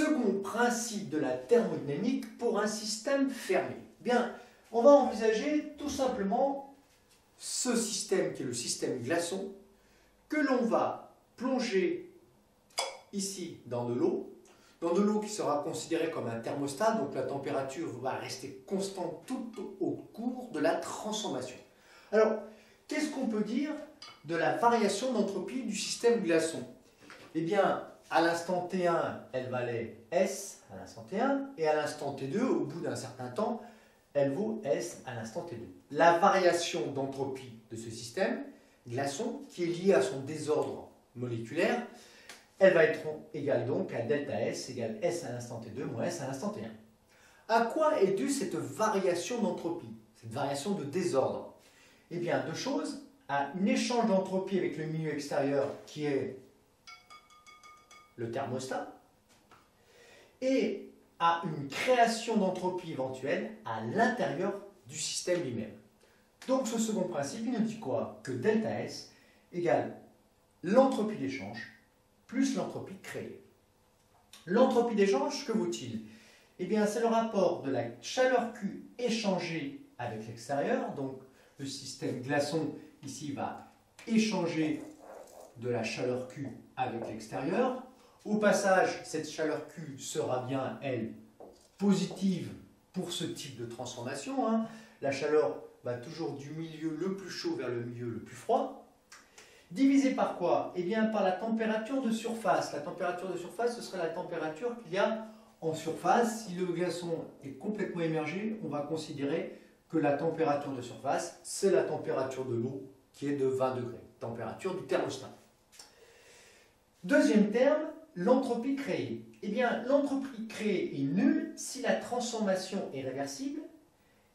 Second principe de la thermodynamique pour un système fermé. Bien, on va envisager tout simplement ce système qui est le système glaçon que l'on va plonger ici dans de l'eau, dans de l'eau qui sera considérée comme un thermostat, donc la température va rester constante tout au cours de la transformation. Alors, qu'est-ce qu'on peut dire de la variation d'entropie du système glaçon? Eh bien, à l'instant T1, elle valait S à l'instant T1, et à l'instant T2, au bout d'un certain temps, elle vaut S à l'instant T2. La variation d'entropie de ce système, glaçon, qui est liée à son désordre moléculaire, elle va être égale donc à delta S égale S à l'instant T2 moins S à l'instant T1. À quoi est due cette variation d'entropie, cette variation de désordre? Eh bien, deux choses. Un échange d'entropie avec le milieu extérieur qui est le thermostat, et à une création d'entropie éventuelle à l'intérieur du système lui-même. Donc ce second principe, il nous dit quoi? Que delta S égale l'entropie d'échange plus l'entropie créée. L'entropie d'échange, que vaut-il? Eh bien, c'est le rapport de la chaleur Q échangée avec l'extérieur. Donc, le système glaçon, ici, va échanger de la chaleur Q avec l'extérieur. Au passage, cette chaleur Q sera bien, elle, positive pour ce type de transformation. Hein. La chaleur va toujours du milieu le plus chaud vers le milieu le plus froid. Divisé par quoi? Eh bien, par la température de surface. La température de surface, ce serait la température qu'il y a en surface. Si le glaçon est complètement émergé, on va considérer que la température de surface, c'est la température de l'eau qui est de 20 degrés, température du thermostat. Deuxième terme, l'entropie créée. Eh bien, l'entropie créée est nulle si la transformation est réversible,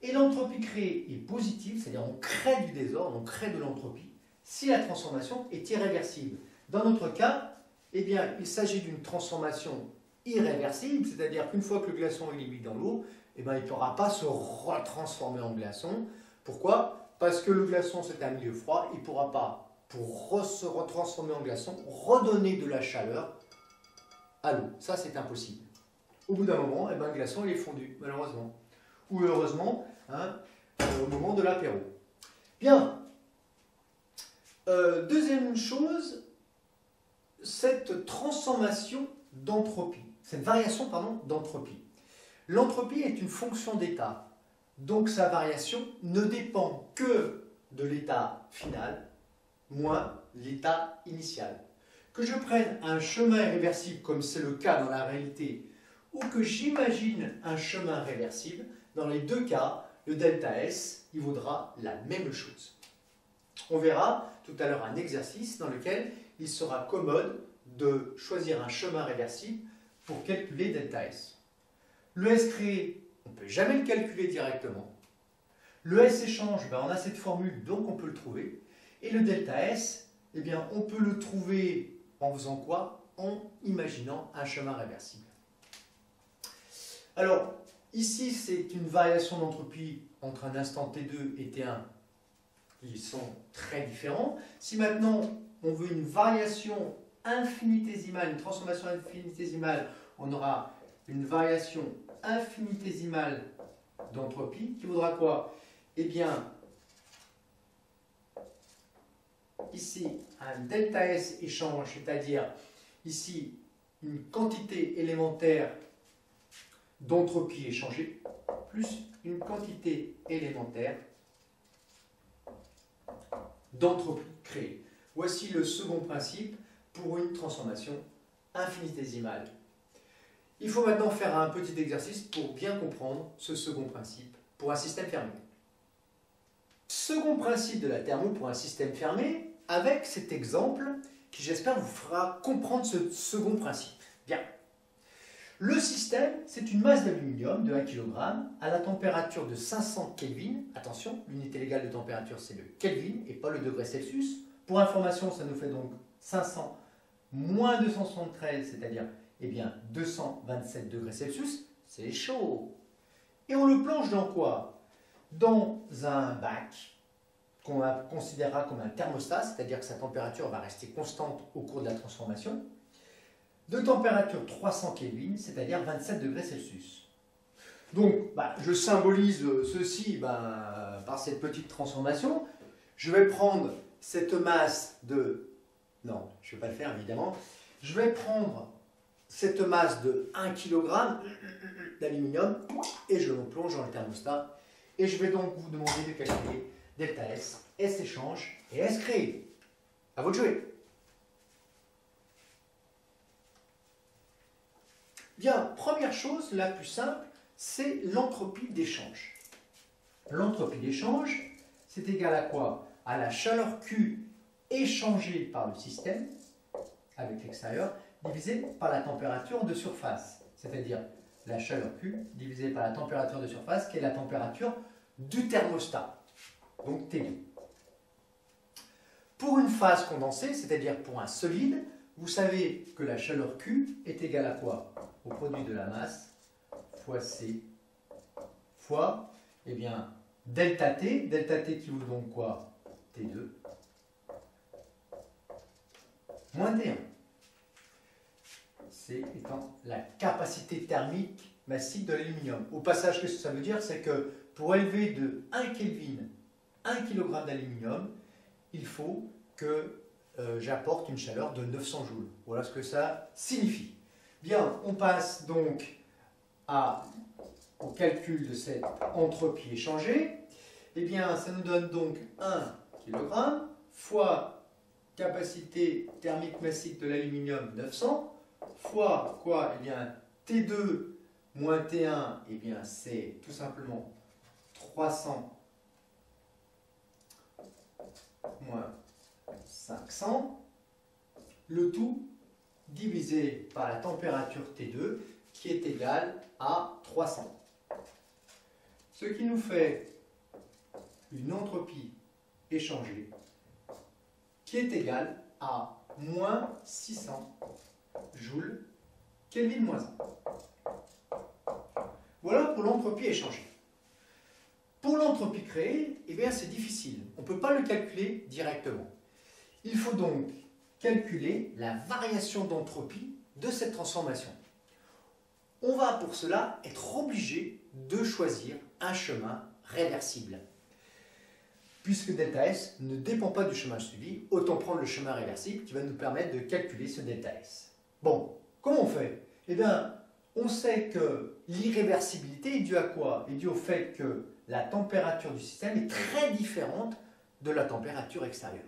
et l'entropie créée est positive, c'est-à-dire on crée du désordre, on crée de l'entropie, si la transformation est irréversible. Dans notre cas, eh bien, il s'agit d'une transformation irréversible, c'est-à-dire qu'une fois que le glaçon est limité dans l'eau, eh bien, il ne pourra pas se retransformer en glaçon. Pourquoi? Parce que le glaçon, c'est un milieu froid, il ne pourra pas, pour se retransformer en glaçon, redonner de la chaleur à l'eau. Ça, c'est impossible. Au bout d'un moment, eh ben, le glaçon est fondu, malheureusement. Ou heureusement, hein, au moment de l'apéro. Bien. Euh, deuxième chose, cette transformation d'entropie, cette variation pardon, d'entropie. L'entropie est une fonction d'état, donc sa variation ne dépend que de l'état final moins l'état initial que je prenne un chemin réversible comme c'est le cas dans la réalité, ou que j'imagine un chemin réversible, dans les deux cas, le delta S, il vaudra la même chose. On verra tout à l'heure un exercice dans lequel il sera commode de choisir un chemin réversible pour calculer delta S. Le S créé, on ne peut jamais le calculer directement. Le S échange, ben on a cette formule, donc on peut le trouver. Et le delta S, eh bien, on peut le trouver en faisant quoi En imaginant un chemin réversible. Alors, ici, c'est une variation d'entropie entre un instant T2 et T1 qui sont très différents. Si maintenant, on veut une variation infinitésimale, une transformation infinitésimale, on aura une variation infinitésimale d'entropie qui vaudra quoi? Eh bien, ici un delta S échange, c'est-à-dire ici une quantité élémentaire d'entropie échangée, plus une quantité élémentaire d'entropie créée. Voici le second principe pour une transformation infinitésimale. Il faut maintenant faire un petit exercice pour bien comprendre ce second principe pour un système fermé. Second principe de la thermo pour un système fermé, avec cet exemple qui, j'espère, vous fera comprendre ce second principe. Bien. Le système, c'est une masse d'aluminium de 1 kg à la température de 500 Kelvin. Attention, l'unité légale de température, c'est le Kelvin et pas le degré Celsius. Pour information, ça nous fait donc 500 moins 273, c'est-à-dire eh bien, 227 degrés Celsius. C'est chaud. Et on le plonge dans quoi? Dans un bac qu'on considérera comme un thermostat, c'est-à-dire que sa température va rester constante au cours de la transformation. de température 300 Kelvin, c'est-à-dire 27 degrés Celsius. Donc, bah, je symbolise ceci bah, par cette petite transformation. Je vais prendre cette masse de... Non, je ne vais pas le faire évidemment. Je vais prendre cette masse de 1 kg d'aluminium et je le plonge dans le thermostat. Et je vais donc vous demander de calculer delta S, S échange et S créé. À vous de jouer. Bien, première chose, la plus simple, c'est l'entropie d'échange. L'entropie d'échange, c'est égal à quoi? À la chaleur Q échangée par le système avec l'extérieur divisé par la température de surface, c'est-à-dire la chaleur Q divisée par la température de surface qui est la température du thermostat, donc T2. Pour une phase condensée, c'est-à-dire pour un solide, vous savez que la chaleur Q est égale à quoi? Au produit de la masse fois C fois, eh bien, delta T, delta T qui vaut donc quoi? T2 moins T1. C étant la capacité thermique massique de l'aluminium. Au passage, qu'est-ce que ça veut dire? C'est que pour élever de 1 Kelvin 1 kg d'aluminium, il faut que euh, j'apporte une chaleur de 900 joules. Voilà ce que ça signifie. Bien, on passe donc au calcul de cette entropie échangée. Eh bien, ça nous donne donc 1 kg fois capacité thermique massique de l'aluminium 900 fois quoi? Eh bien, T2 moins T1, eh bien, c'est tout simplement 300 moins 500, le tout divisé par la température T2 qui est égale à 300. Ce qui nous fait une entropie échangée qui est égale à moins 600 joules Kelvin moins 1. Voilà pour l'entropie échangée. Pour l'entropie créée, eh c'est difficile. On ne peut pas le calculer directement. Il faut donc calculer la variation d'entropie de cette transformation. On va pour cela être obligé de choisir un chemin réversible. Puisque delta S ne dépend pas du chemin suivi, autant prendre le chemin réversible qui va nous permettre de calculer ce delta S. Bon, comment on fait? Eh bien, on sait que l'irréversibilité est due à quoi? Est due au fait que la température du système est très différente de la température extérieure.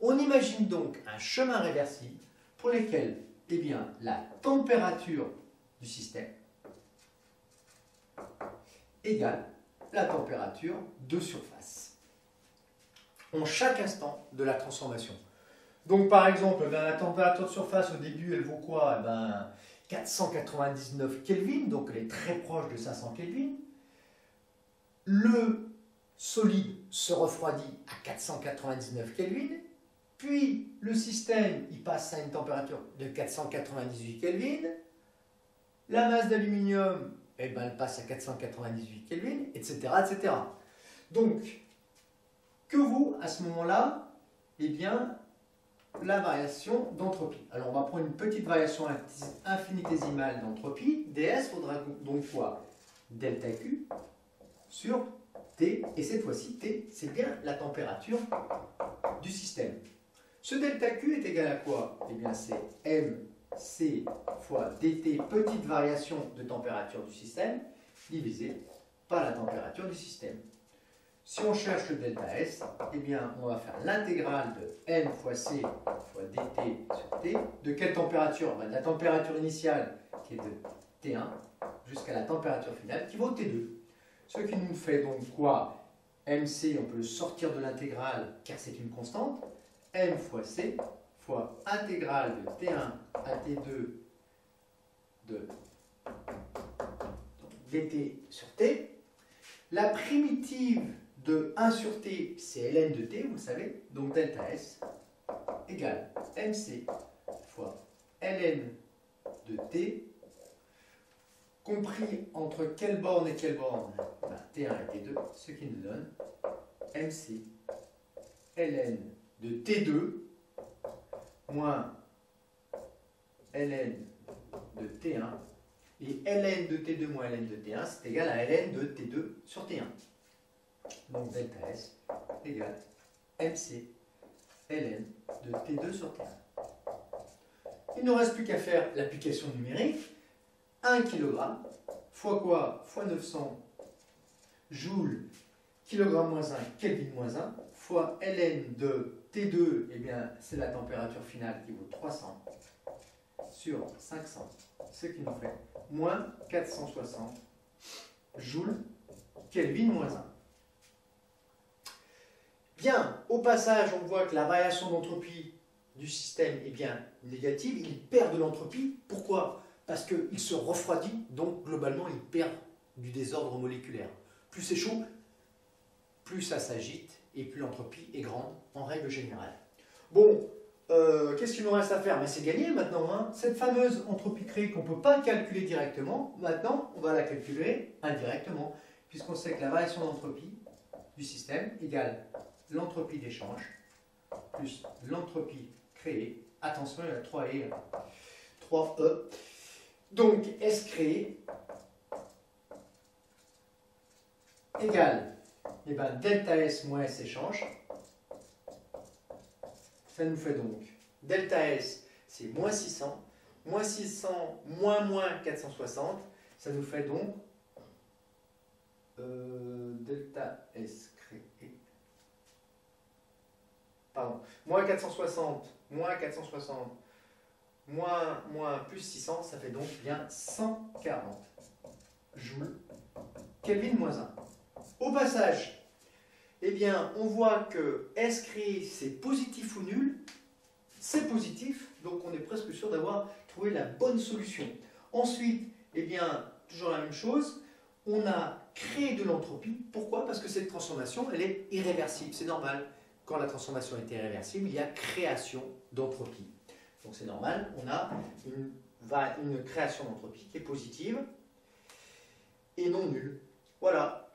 On imagine donc un chemin réversible pour lequel eh bien, la température du système égale la température de surface en chaque instant de la transformation. Donc par exemple, ben, la température de surface au début, elle vaut quoi? Eh ben, 499 Kelvin, donc elle est très proche de 500 Kelvin le solide se refroidit à 499 Kelvin, puis le système il passe à une température de 498 Kelvin, la masse d'aluminium eh ben, elle passe à 498 Kelvin, etc., etc. Donc, que vaut à ce moment-là? Eh bien, la variation d'entropie. Alors, on va prendre une petite variation infinitésimale d'entropie. ds faudra donc quoi Delta Q sur T, et cette fois-ci, T, c'est bien la température du système. Ce delta Q est égal à quoi? Eh bien, c'est mc fois dt, petite variation de température du système, divisé par la température du système. Si on cherche le delta S, eh bien, on va faire l'intégrale de m fois c fois dt sur t. De quelle température? Ben, De la température initiale, qui est de T1, jusqu'à la température finale, qui vaut T2. Ce qui nous fait donc quoi? MC, on peut le sortir de l'intégrale car c'est une constante. M fois C fois intégrale de T1 à T2 de dt sur T. La primitive de 1 sur T, c'est ln de T, vous savez, donc delta S égale mc fois ln de T compris entre quelle borne et quelle borne? Ben, T1 et T2, ce qui nous donne MC ln de T2 moins ln de T1 et ln de T2 moins ln de T1, c'est égal à ln de T2 sur T1. Donc delta S égale MC ln de T2 sur T1. Il ne nous reste plus qu'à faire l'application numérique. 1 kg fois quoi? Fois 900 joules, kilogramme moins 1, Kelvin moins 1, fois ln de T2, eh bien, c'est la température finale qui vaut 300 sur 500, ce qui nous fait moins 460 joules Kelvin moins 1. Bien, au passage, on voit que la variation d'entropie du système est bien négative, il perd de l'entropie. Pourquoi? Parce qu'il se refroidit, donc globalement il perd du désordre moléculaire. Plus c'est chaud, plus ça s'agite et plus l'entropie est grande en règle générale. Bon, euh, qu'est-ce qu'il nous reste à faire? Mais c'est gagné maintenant. Hein. Cette fameuse entropie créée qu'on ne peut pas calculer directement, maintenant on va la calculer indirectement, puisqu'on sait que la variation d'entropie du système égale l'entropie d'échange plus l'entropie créée. Attention, il y a 3 E. 3E. Donc, S créé égale eh ben, delta S moins S échange. Ça nous fait donc delta S, c'est moins 600. Moins 600, moins moins 460. Ça nous fait donc euh, delta S créé. Pardon. Moins 460, moins 460, moins, moins plus 600, ça fait donc bien 140 joules Kelvin moins 1. Au passage, eh bien, on voit que S c'est positif ou nul? C'est positif, donc on est presque sûr d'avoir trouvé la bonne solution. Ensuite, eh bien, toujours la même chose, on a créé de l'entropie. Pourquoi? Parce que cette transformation, elle est irréversible. C'est normal. Quand la transformation est irréversible, il y a création d'entropie. Donc c'est normal, on a une, une création d'entropie qui est positive et non nulle. Voilà,